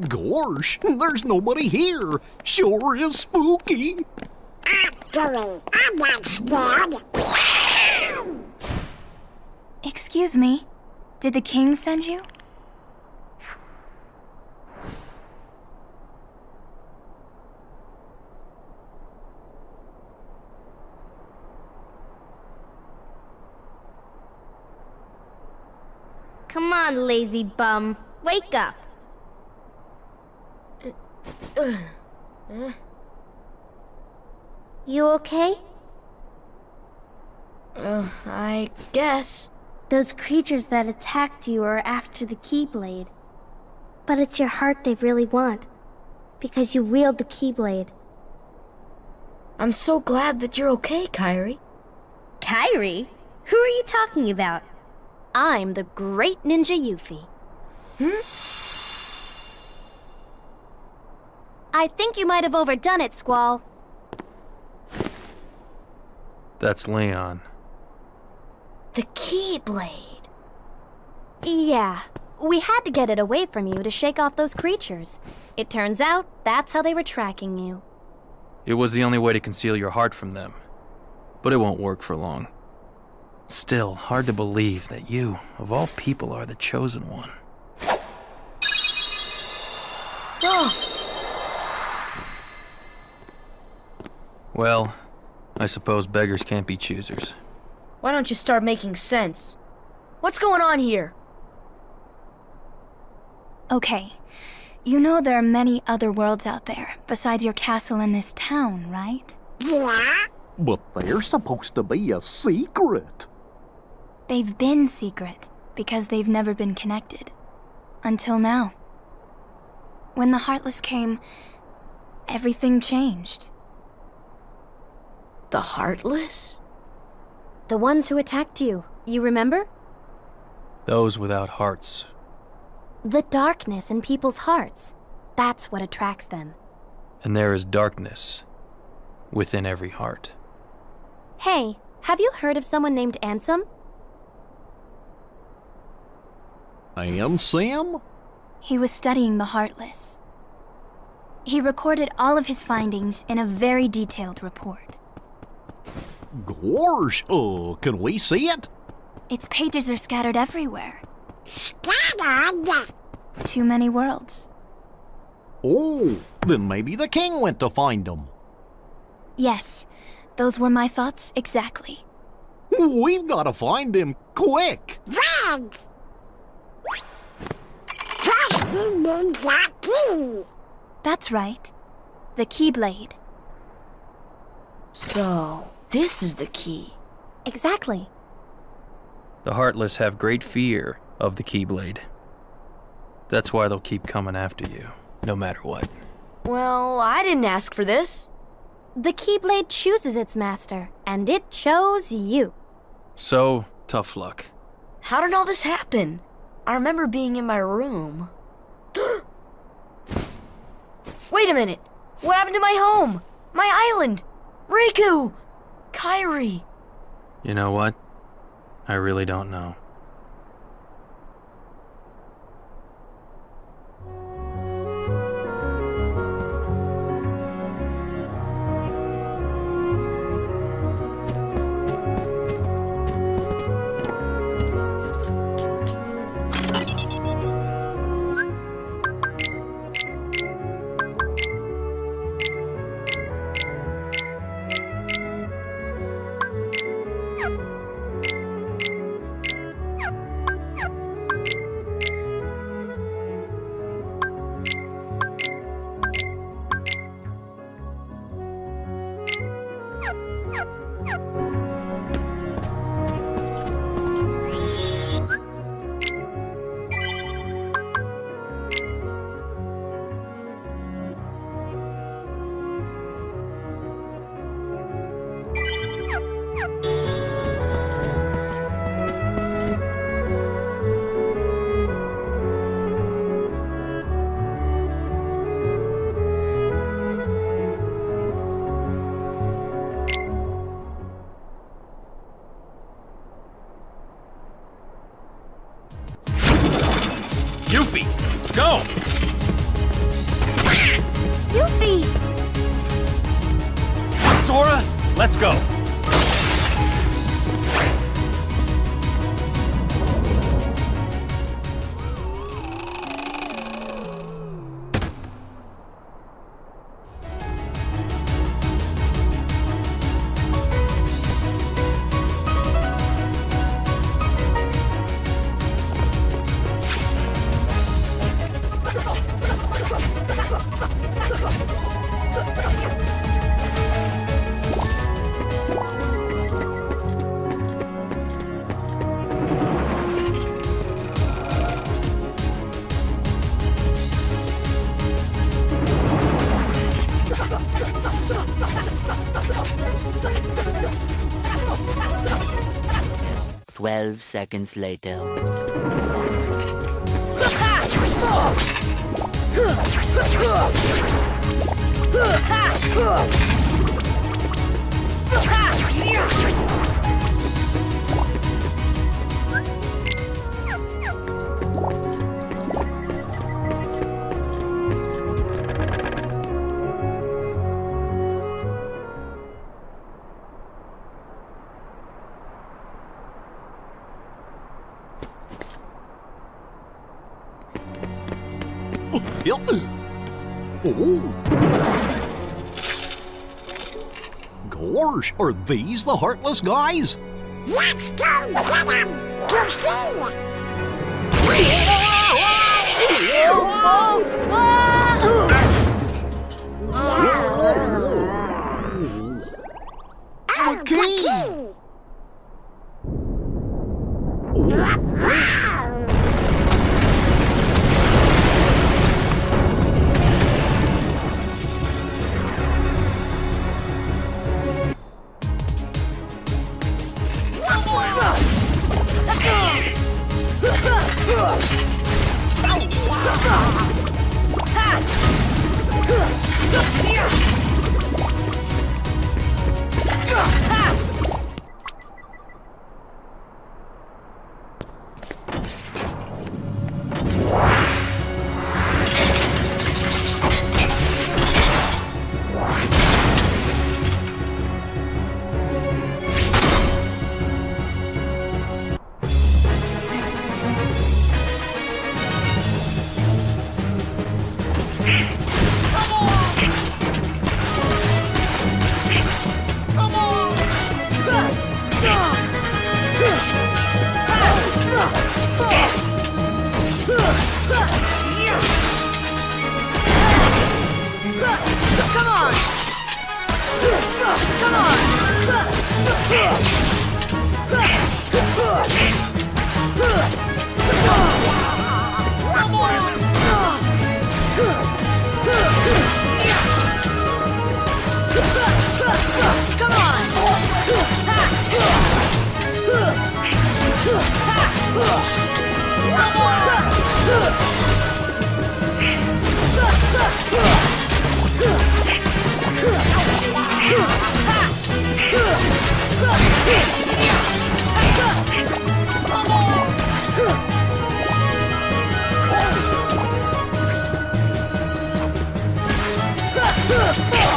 Gosh, there's nobody here. Sure is spooky. Actually, I'm not scared. Excuse me. Did the king send you? Come on, lazy bum. Wake up. You okay? Uh, I guess. Those creatures that attacked you are after the Keyblade. But it's your heart they really want. Because you wield the Keyblade. I'm so glad that you're okay, Kairi. Kairi? Who are you talking about? I'm the great ninja Yuffie. Hmm? I think you might have overdone it, Squall. That's Leon. The Keyblade. Yeah, we had to get it away from you to shake off those creatures. It turns out that's how they were tracking you. It was the only way to conceal your heart from them. But it won't work for long. Still, hard to believe that you, of all people, are the chosen one. Well, I suppose beggars can't be choosers. Why don't you start making sense? What's going on here? Okay. You know there are many other worlds out there, besides your castle in this town, right? Yeah? But they're supposed to be a secret. They've been secret, because they've never been connected. Until now. When the Heartless came, everything changed. The Heartless? The ones who attacked you, you remember? Those without hearts. The darkness in people's hearts. That's what attracts them. And there is darkness within every heart. Hey, have you heard of someone named Ansem? And Sam? He was studying the Heartless. He recorded all of his findings in a very detailed report. Gosh, Oh, uh, can we see it? Its pages are scattered everywhere. Scattered? Too many worlds. Oh, then maybe the king went to find them. Yes, those were my thoughts exactly. We've got to find him quick. Red! First we need the key. That's right. The Keyblade. So, this is the key. Exactly. The Heartless have great fear of the Keyblade. That's why they'll keep coming after you, no matter what. Well, I didn't ask for this. The Keyblade chooses its master, and it chose you. So, tough luck. How did all this happen? I remember being in my room. Wait a minute! What happened to my home? My island? Riku! Kairi! You know what? I really don't know. ハハハ! Goofy! Go! Yuffie, Sora, let's go! Seconds later. Oh. Gosh, are these the Heartless guys? Let's go get him! Goofy! Oh, The key! Yeah!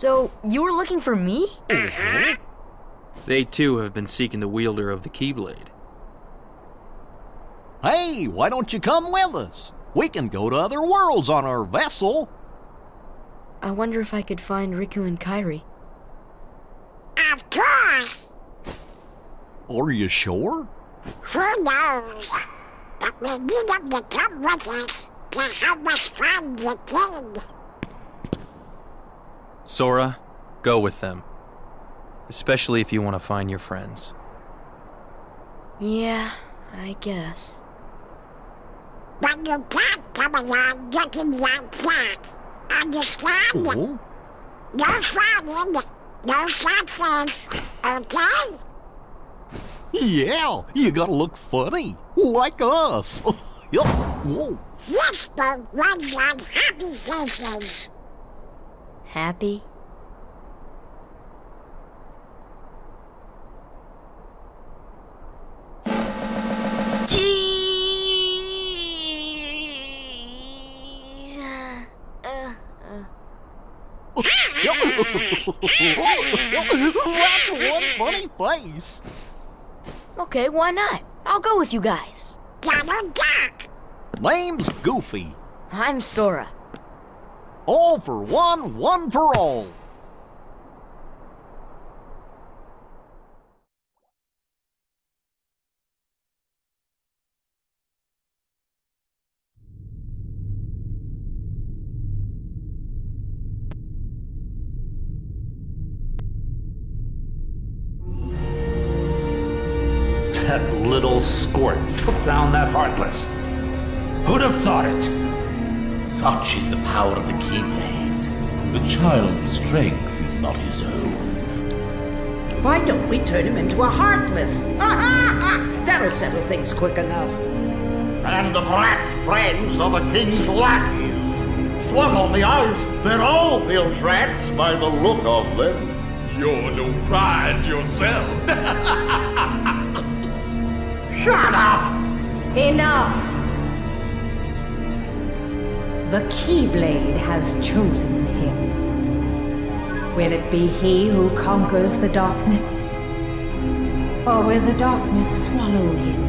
So, you were looking for me? Mm-hmm. They too have been seeking the wielder of the Keyblade. Hey, why don't you come with us? We can go to other worlds on our vessel. I wonder if I could find Riku and Kairi. Of course! Are you sure? Who knows? But we need them to come with us to help us find the kid. Sora, go with them. Especially if you want to find your friends. Yeah, I guess. But you can't come along looking like that. Understand? Oh? No frowning, no sad face, okay? Yeah, you gotta look funny, like us. yup. Whoa. Whisper runs on happy faces. Happy? Uh, uh. That's one funny face. Okay, why not? I'll go with you guys. Name's Goofy. I'm Sora. All for one, one for all. That little squirt took down that Heartless. Who'd have thought it? Such is the power of the Keyblade. The child's strength is not his own. Why don't we turn him into a heartless? That'll settle things quick enough. And the brat's friends are the king's lackeys. Slug on the eyes, they're all built rats by the look of them. You're no prize yourself. Shut up! Enough! The Keyblade has chosen him. Will it be he who conquers the darkness? Or will the darkness swallow him?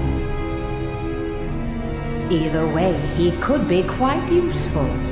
Either way, he could be quite useful.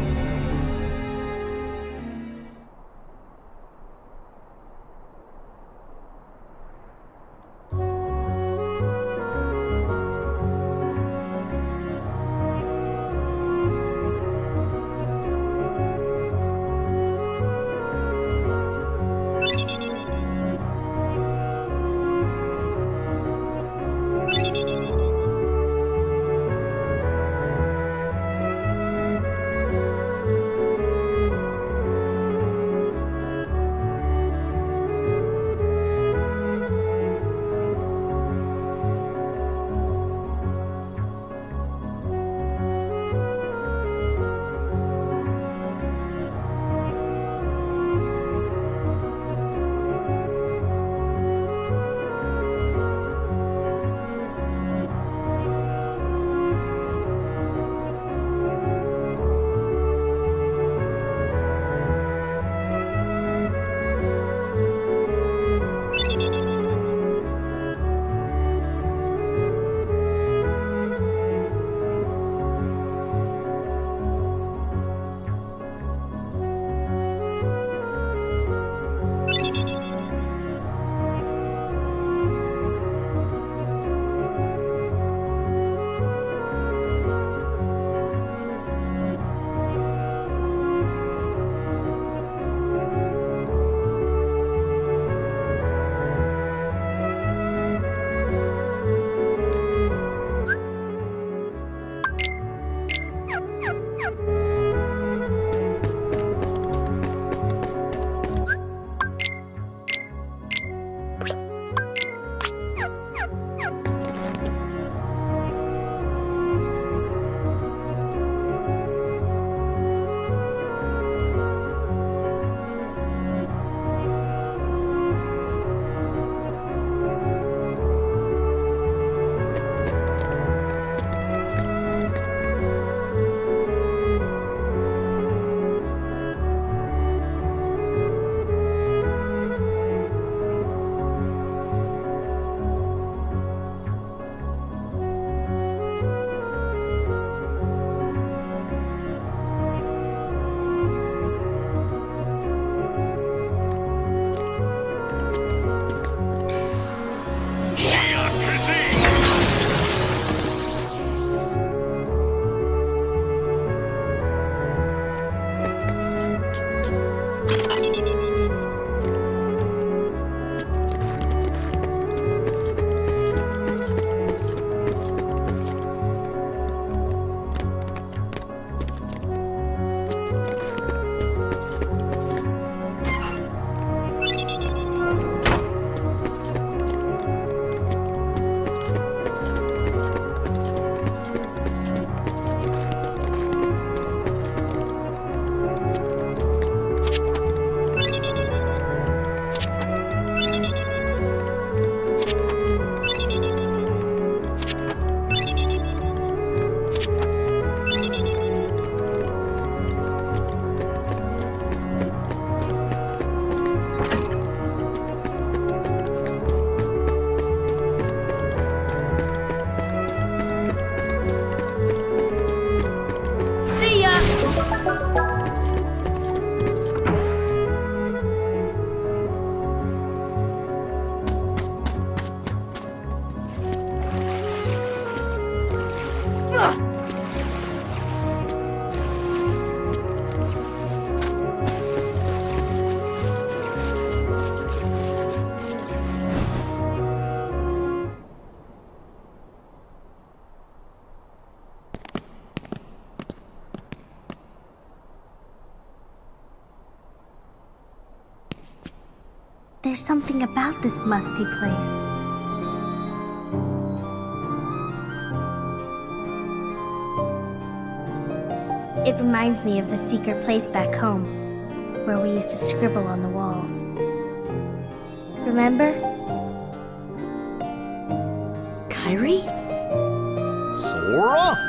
There's something about this musty place. It reminds me of the secret place back home, where we used to scribble on the walls. Remember? Kairi? Sora?